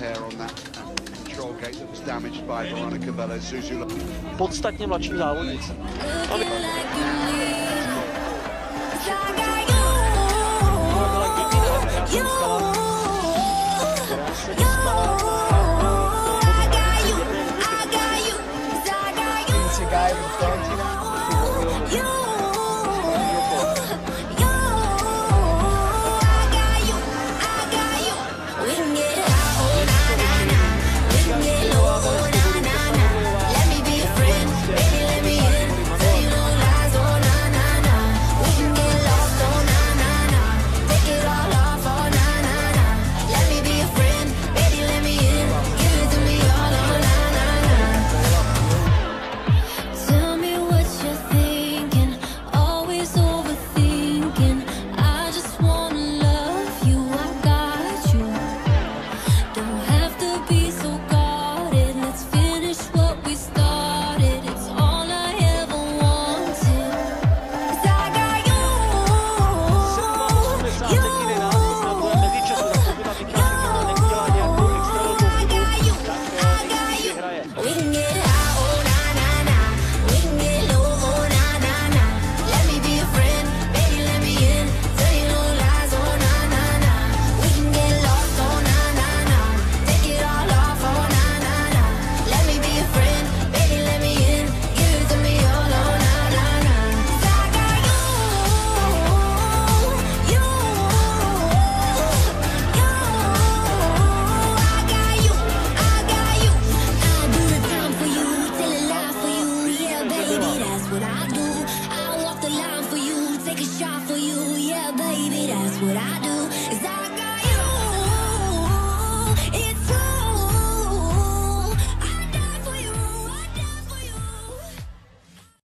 tear on that control gate that was damaged by Veronica Velo Suzula. Podstatně mladší závodnice. baby, that's what I do.